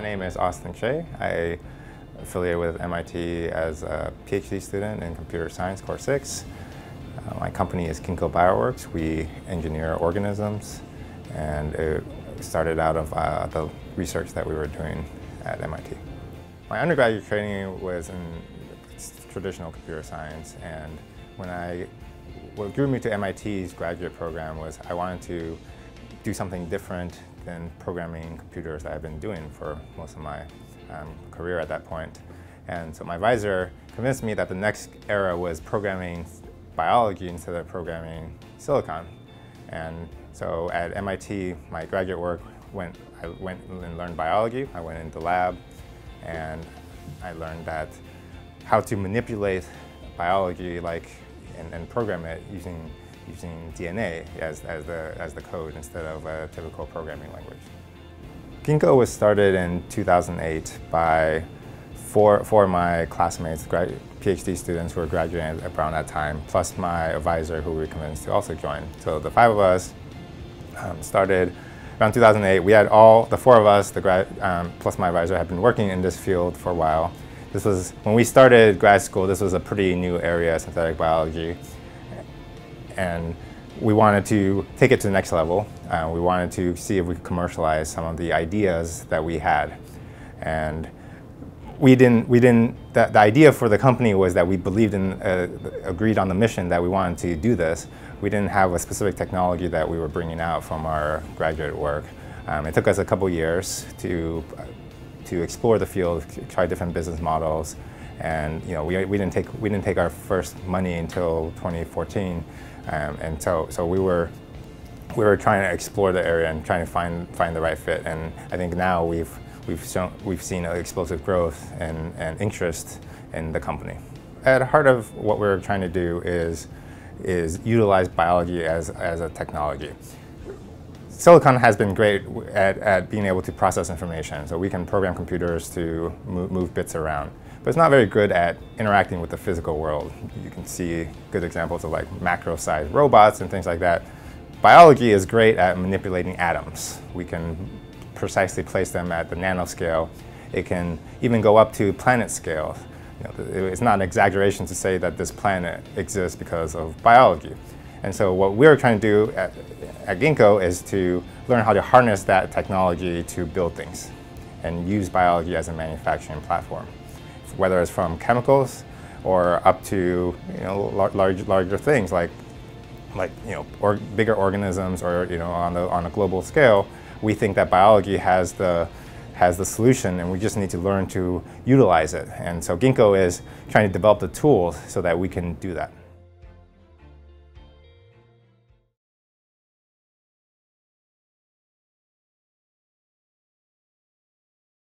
name is Austin Che. I affiliate with MIT as a PhD student in computer science, core six. Uh, my company is Ginkgo Bioworks. We engineer organisms, and it started out of uh, the research that we were doing at MIT. My undergraduate training was in traditional computer science, and when I, what drew me to MIT's graduate program was I wanted to do something different than programming computers that I've been doing for most of my um, career at that point. And so my advisor convinced me that the next era was programming biology instead of programming silicon. And so at MIT, my graduate work went, I went and learned biology. I went into the lab and I learned that how to manipulate biology like and, and program it using using DNA as, as, the, as the code instead of a typical programming language. Ginkgo was started in 2008 by four, four of my classmates, PhD students who were graduating around that time, plus my advisor who we convinced to also join. So the five of us um, started around 2008. We had all, the four of us, the um, plus my advisor, had been working in this field for a while. This was, when we started grad school, this was a pretty new area, synthetic biology and we wanted to take it to the next level. Uh, we wanted to see if we could commercialize some of the ideas that we had. And we didn't, we didn't, the, the idea for the company was that we believed in, uh, agreed on the mission that we wanted to do this. We didn't have a specific technology that we were bringing out from our graduate work. Um, it took us a couple years to, to explore the field, try different business models, and you know, we, we, didn't take, we didn't take our first money until 2014. Um, and so, so we were we were trying to explore the area and trying to find find the right fit. And I think now we've we've shown we've seen explosive growth and, and interest in the company. At the heart of what we're trying to do is is utilize biology as, as a technology. Silicon has been great at, at being able to process information, so we can program computers to move, move bits around but it's not very good at interacting with the physical world. You can see good examples of like macro-sized robots and things like that. Biology is great at manipulating atoms. We can precisely place them at the nanoscale. It can even go up to planet scale. You know, it's not an exaggeration to say that this planet exists because of biology. And so what we're trying to do at, at Ginkgo is to learn how to harness that technology to build things and use biology as a manufacturing platform whether it's from chemicals or up to you know large, larger things like like you know or bigger organisms or you know on the on a global scale. We think that biology has the has the solution and we just need to learn to utilize it. And so Ginkgo is trying to develop the tools so that we can do that.